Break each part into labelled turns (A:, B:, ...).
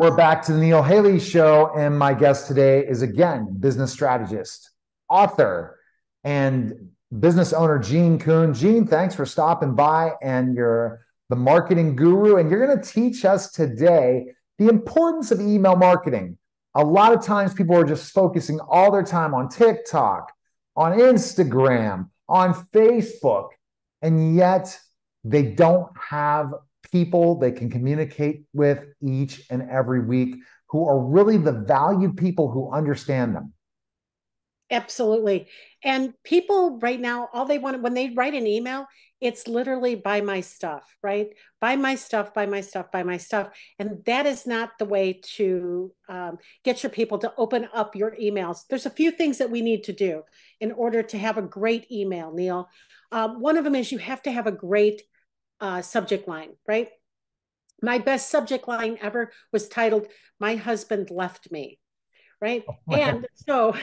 A: We're back to the Neil Haley Show, and my guest today is again business strategist, author, and business owner Jean Kuhn. Jean, thanks for stopping by, and you're the marketing guru, and you're going to teach us today the importance of email marketing. A lot of times, people are just focusing all their time on TikTok, on Instagram, on Facebook, and yet they don't have people they can communicate with each and every week who are really the valued people who understand them.
B: Absolutely. And people right now, all they want when they write an email, it's literally buy my stuff, right? Buy my stuff, buy my stuff, buy my stuff. And that is not the way to um, get your people to open up your emails. There's a few things that we need to do in order to have a great email, Neil. Um, one of them is you have to have a great uh, subject line, right? My best subject line ever was titled, My Husband Left Me, right? Oh, and so,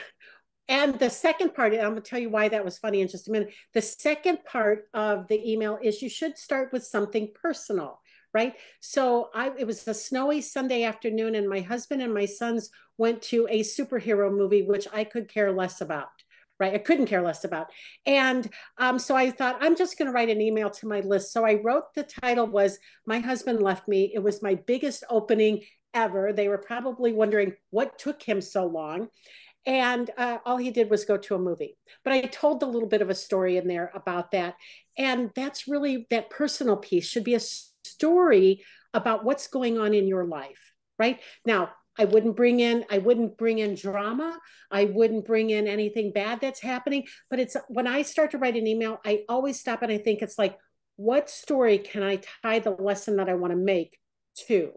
B: and the second part, I'm gonna tell you why that was funny in just a minute. The second part of the email is you should start with something personal, right? So I it was a snowy Sunday afternoon, and my husband and my sons went to a superhero movie, which I could care less about right? I couldn't care less about. And um, so I thought, I'm just going to write an email to my list. So I wrote the title was My Husband Left Me. It was my biggest opening ever. They were probably wondering what took him so long. And uh, all he did was go to a movie. But I told a little bit of a story in there about that. And that's really that personal piece should be a story about what's going on in your life, right? Now, I wouldn't bring in I wouldn't bring in drama. I wouldn't bring in anything bad that's happening. But it's when I start to write an email, I always stop and I think it's like, what story can I tie the lesson that I want to make to?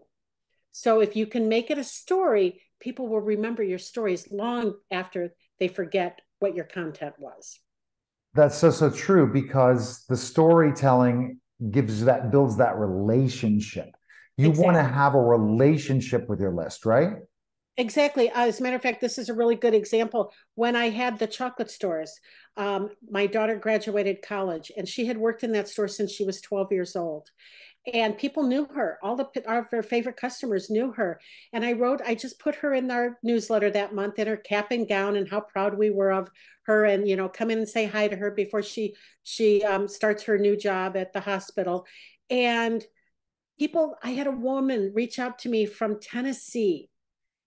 B: So if you can make it a story, people will remember your stories long after they forget what your content was.
A: That's so so true because the storytelling gives that builds that relationship you exactly. want to have a relationship with your list, right?
B: Exactly. Uh, as a matter of fact, this is a really good example. When I had the chocolate stores, um, my daughter graduated college and she had worked in that store since she was 12 years old. And people knew her. All the our, our favorite customers knew her. And I wrote, I just put her in our newsletter that month in her cap and gown and how proud we were of her. And you know, come in and say hi to her before she she um, starts her new job at the hospital. And people, I had a woman reach out to me from Tennessee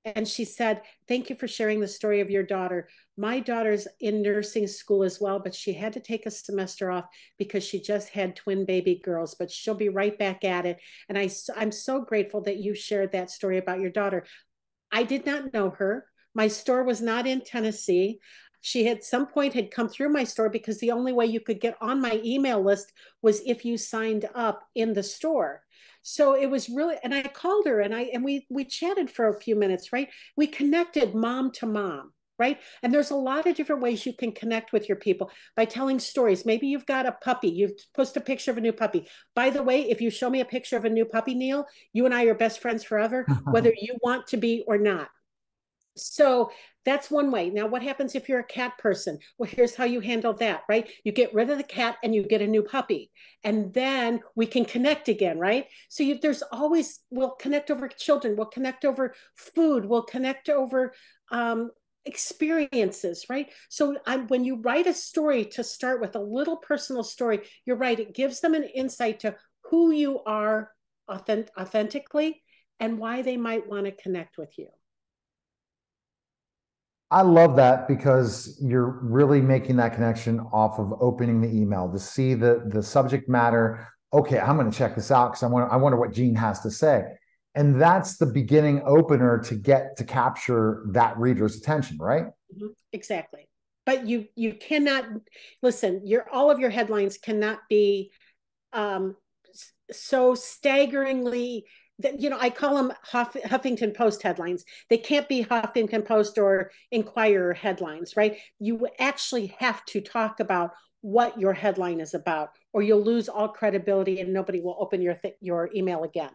B: and she said, Thank you for sharing the story of your daughter. My daughter's in nursing school as well, but she had to take a semester off because she just had twin baby girls, but she'll be right back at it. And I, I'm so grateful that you shared that story about your daughter. I did not know her. My store was not in Tennessee. She at some point had come through my store because the only way you could get on my email list was if you signed up in the store so it was really and i called her and i and we we chatted for a few minutes right? We connected mom to mom right? And there's a lot of different ways you can connect with your people by telling stories. Maybe you've got a puppy you've posted a picture of a new puppy. By the way if you show me a picture of a new puppy neil you and i are best friends forever whether you want to be or not so that's one way. Now, what happens if you're a cat person? Well, here's how you handle that, right? You get rid of the cat and you get a new puppy, and then we can connect again, right? So you, there's always, we'll connect over children, we'll connect over food, we'll connect over um, experiences, right? So when you write a story to start with a little personal story, you're right, it gives them an insight to who you are authentic, authentically and why they might want to connect with you.
A: I love that because you're really making that connection off of opening the email to see the the subject matter. Okay, I'm going to check this out because I want I wonder what Jean has to say, and that's the beginning opener to get to capture that reader's attention, right?
B: Mm-hmm. Exactly. But you you cannot listen. Your all of your headlines cannot be um, so staggeringly you know i call them Huff, huffington post headlines. They can't be huffington post or inquirer headlines right? You actually have to talk about what your headline is about or you'll lose all credibility and nobody will open your your email again.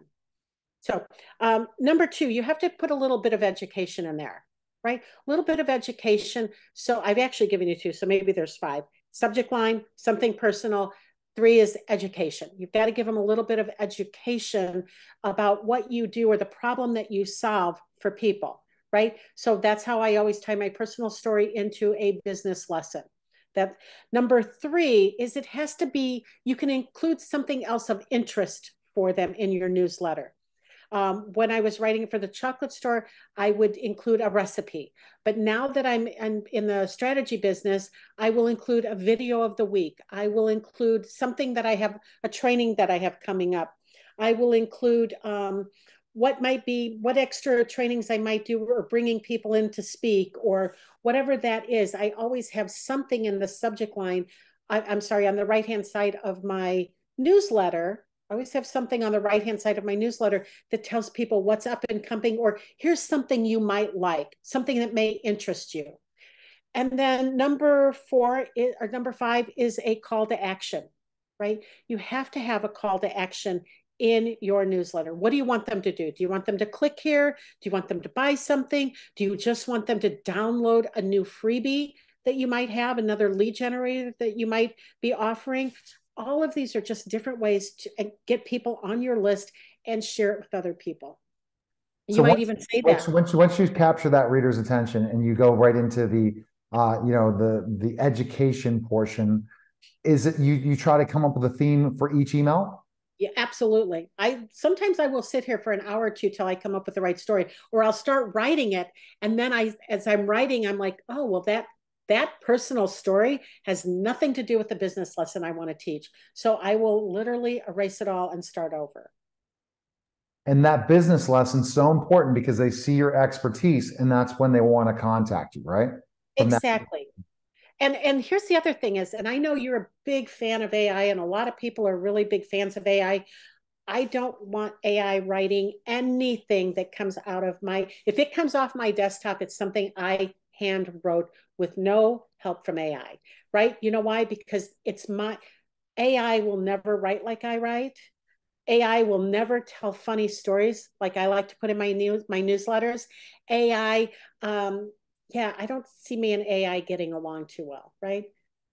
B: So um, number two you have to put a little bit of education in there right? A little bit of education. So i've actually given you two so maybe there's five. Subject line something personal Three is education. You've got to give them a little bit of education about what you do or the problem that you solve for people, right? So that's how I always tie my personal story into a business lesson. That number three is it has to be, you can include something else of interest for them in your newsletter. Um, when I was writing for the chocolate store, I would include a recipe. But now that I'm, I'm in the strategy business, I will include a video of the week. I will include something that I have, a training that I have coming up. I will include um, what might be, what extra trainings I might do or bringing people in to speak or whatever that is. I always have something in the subject line. I, I'm sorry, on the right hand side of my newsletter I always have something on the right hand side of my newsletter that tells people what's up and coming, or here's something you might like, something that may interest you. And then number four is, or number five is a call to action, right? You have to have a call to action in your newsletter. What do you want them to do? Do you want them to click here? Do you want them to buy something? Do you just want them to download a new freebie that you might have, another lead generator that you might be offering? All of these are just different ways to uh, get people on your list and share it with other people. You so might once, even say
A: once,
B: that
A: once, once you capture that reader's attention and you go right into the uh, you know the the education portion, is it you you try to come up with a theme for each email?
B: Yeah, absolutely. I sometimes I will sit here for an hour or two till I come up with the right story, or I'll start writing it, and then I, as I'm writing, I'm like, oh well, that that personal story has nothing to do with the business lesson I want to teach. So I will literally erase it all and start over.
A: And that business lesson is so important because they see your expertise and that's when they want to contact you, right?
B: From exactly. That- and and here's the other thing is, and I know you're a big fan of AI, and a lot of people are really big fans of AI. I don't want AI writing anything that comes out of my, if it comes off my desktop, it's something I hand wrote with no help from AI, right? You know why? Because it's my AI will never write like I write. AI will never tell funny stories like I like to put in my news my newsletters. AI, um, yeah, I don't see me and AI getting along too well, right?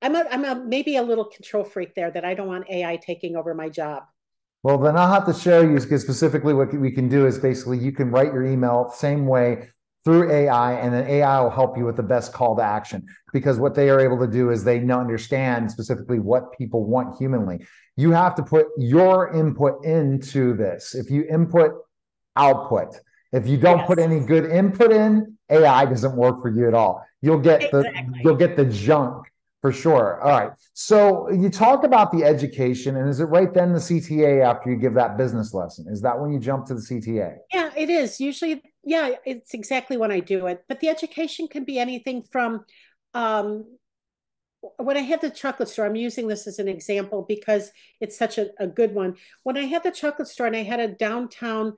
B: I'm a, I'm a maybe a little control freak there that I don't want AI taking over my job.
A: Well, then I'll have to show you because specifically what we can do is basically you can write your email same way through AI, and then AI will help you with the best call to action because what they are able to do is they understand specifically what people want humanly. You have to put your input into this. If you input, output. If you don't yes. put any good input in, AI doesn't work for you at all. You'll get exactly. the you'll get the junk for sure. All right. So you talk about the education, and is it right then the CTA after you give that business lesson? Is that when you jump to the CTA?
B: Yeah, it is. Usually, yeah, it's exactly when I do it. But the education can be anything from um, when I had the chocolate store, I'm using this as an example because it's such a, a good one. When I had the chocolate store and I had a downtown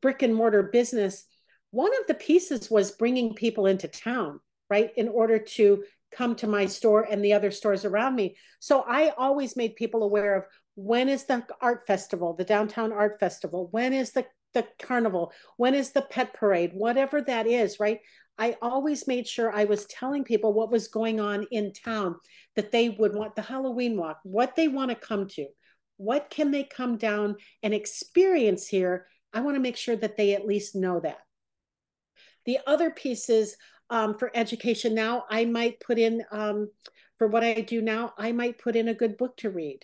B: brick and mortar business, one of the pieces was bringing people into town, right, in order to come to my store and the other stores around me. So I always made people aware of when is the art festival, the downtown art festival, when is the the carnival, when is the pet parade, whatever that is, right? I always made sure I was telling people what was going on in town, that they would want the Halloween walk, what they want to come to, what can they come down and experience here. I want to make sure that they at least know that. The other pieces um, for education now, I might put in, um, for what I do now, I might put in a good book to read.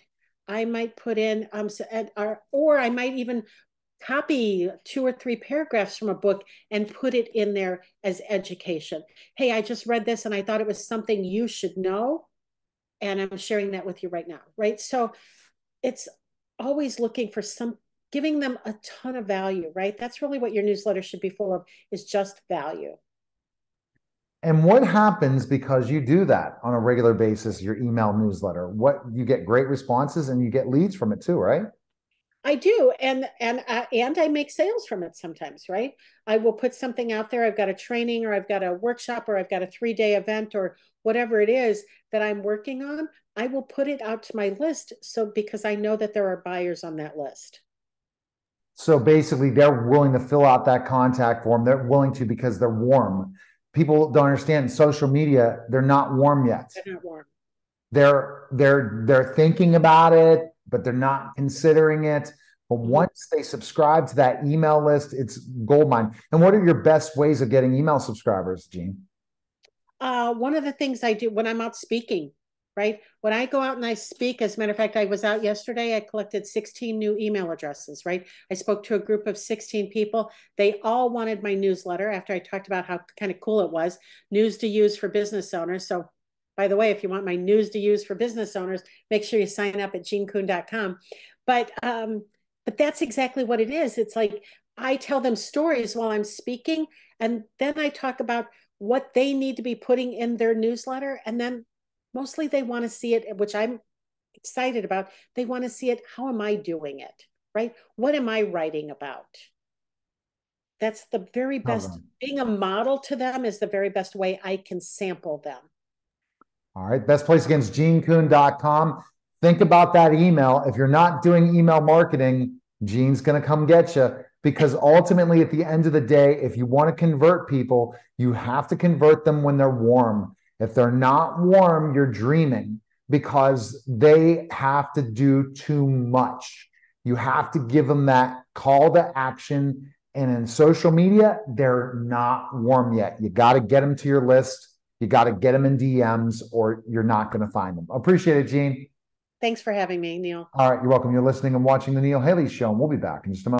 B: I might put in, um, so, or, or I might even copy two or three paragraphs from a book and put it in there as education. Hey, I just read this and I thought it was something you should know. And I'm sharing that with you right now, right? So it's always looking for some giving them a ton of value, right? That's really what your newsletter should be full of is just value.
A: And what happens because you do that on a regular basis, your email newsletter? What you get great responses and you get leads from it too, right?
B: I do, and and uh, and I make sales from it sometimes, right? I will put something out there. I've got a training, or I've got a workshop, or I've got a three day event, or whatever it is that I'm working on. I will put it out to my list, so because I know that there are buyers on that list.
A: So basically, they're willing to fill out that contact form. They're willing to because they're warm people don't understand social media, they're not warm yet.
B: They're not warm.
A: they're they're they're thinking about it, but they're not considering it. But
B: Mm-hmm.
A: once they subscribe to that email list, it's gold mine. And what are your best ways of getting email subscribers, Jean?
B: Uh, one of the things I do when I'm out speaking, right? When I go out and I speak, as a matter of fact, I was out yesterday, I collected 16 new email addresses, right? I spoke to a group of 16 people. They all wanted my newsletter after I talked about how kind of cool it was, news to use for business owners. So, by the way, if you want my news to use for business owners, make sure you sign up at jeankuhn.com. But um, but that's exactly what it is. It's like I tell them stories while I'm speaking, and then I talk about what they need to be putting in their newsletter. And then mostly they want to see it, which I'm excited about. They want to see it. How am I doing it? Right? What am I writing about? That's the very best.
A: Awesome.
B: Being a model to them is the very best way I can sample them.
A: All right. Best place against is jeankuhn.com. Think about that email. If you're not doing email marketing, Jean's going to come get you because ultimately, at the end of the day, if you want to convert people, you have to convert them when they're warm. If they're not warm, you're dreaming because they have to do too much. You have to give them that call to action. And in social media, they're not warm yet. You got to get them to your list. You got to get them in DMs or you're not going to find them. Appreciate it, Jean.
B: Thanks for having me, Neil.
A: All right, you're welcome. You're listening and watching The Neil Haley Show, and we'll be back in just a moment.